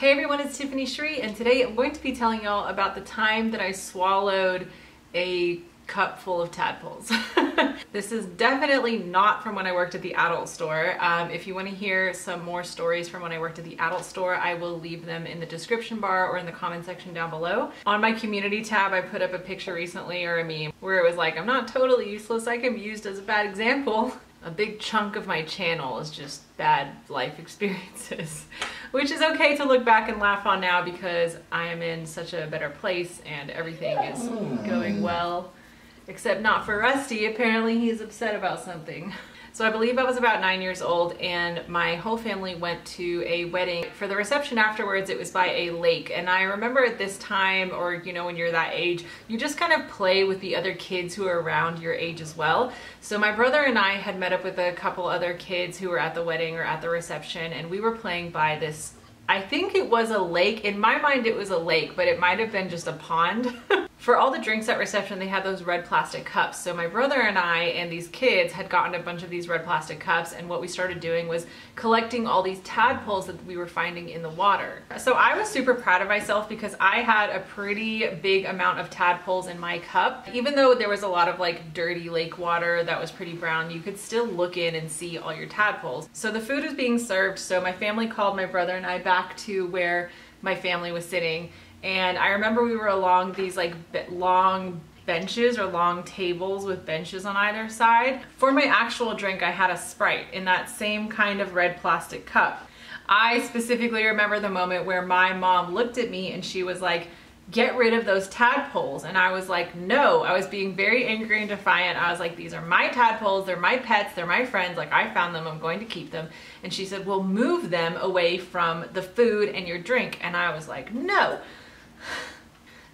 Hey everyone, it's Tiffany Shree and today I'm going to be telling y'all about the time that I swallowed a cup full of tadpoles. this is definitely not from when I worked at the adult store. Um, if you want to hear some more stories from when I worked at the adult store, I will leave them in the description bar or in the comment section down below. On my community tab, I put up a picture recently or a meme where it was like, I'm not totally useless, I can be used as a bad example. A big chunk of my channel is just bad life experiences which is okay to look back and laugh on now because I am in such a better place and everything is hmm. going well. Except not for Rusty. Apparently he's upset about something. So I believe I was about nine years old and my whole family went to a wedding. For the reception afterwards, it was by a lake. And I remember at this time, or you know, when you're that age, you just kind of play with the other kids who are around your age as well. So my brother and I had met up with a couple other kids who were at the wedding or at the reception and we were playing by this I think it was a lake. In my mind, it was a lake, but it might have been just a pond. For all the drinks at reception, they had those red plastic cups. So my brother and I and these kids had gotten a bunch of these red plastic cups and what we started doing was collecting all these tadpoles that we were finding in the water. So I was super proud of myself because I had a pretty big amount of tadpoles in my cup. Even though there was a lot of like dirty lake water that was pretty brown, you could still look in and see all your tadpoles. So the food was being served, so my family called my brother and I back to where my family was sitting and I remember we were along these like long benches or long tables with benches on either side. For my actual drink, I had a Sprite in that same kind of red plastic cup. I specifically remember the moment where my mom looked at me and she was like, get rid of those tadpoles. And I was like, no, I was being very angry and defiant. I was like, these are my tadpoles. They're my pets. They're my friends. Like I found them. I'm going to keep them. And she said, well, move them away from the food and your drink. And I was like, no,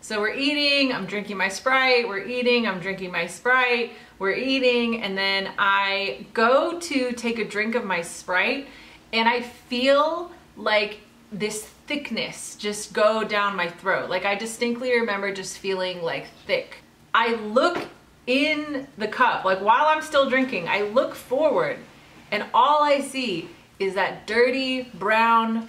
so we're eating, I'm drinking my Sprite, we're eating, I'm drinking my Sprite, we're eating, and then I go to take a drink of my Sprite and I feel like this thickness just go down my throat. Like I distinctly remember just feeling like thick. I look in the cup, like while I'm still drinking, I look forward and all I see is that dirty, brown,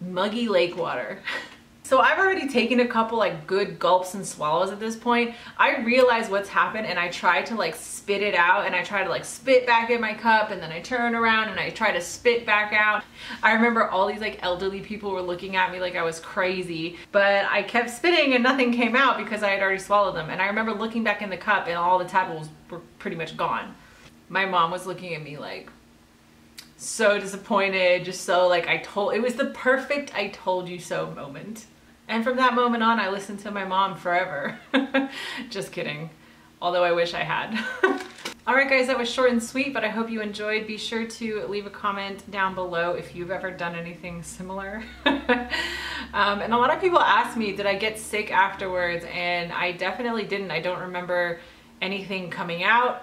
muggy lake water. So I've already taken a couple like good gulps and swallows at this point. I realize what's happened and I try to like spit it out and I try to like spit back in my cup and then I turn around and I try to spit back out. I remember all these like elderly people were looking at me like I was crazy, but I kept spitting and nothing came out because I had already swallowed them. And I remember looking back in the cup and all the tadpoles were pretty much gone. My mom was looking at me like, so disappointed, just so like I told, it was the perfect I told you so moment. And from that moment on, I listened to my mom forever. Just kidding. Although I wish I had. Alright guys, that was short and sweet, but I hope you enjoyed. Be sure to leave a comment down below if you've ever done anything similar. um, and a lot of people ask me, did I get sick afterwards? And I definitely didn't. I don't remember anything coming out.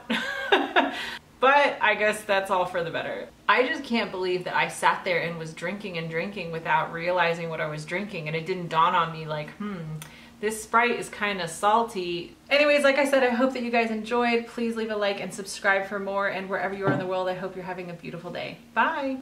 But I guess that's all for the better. I just can't believe that I sat there and was drinking and drinking without realizing what I was drinking and it didn't dawn on me like, hmm, this Sprite is kind of salty. Anyways, like I said, I hope that you guys enjoyed. Please leave a like and subscribe for more and wherever you are in the world, I hope you're having a beautiful day. Bye!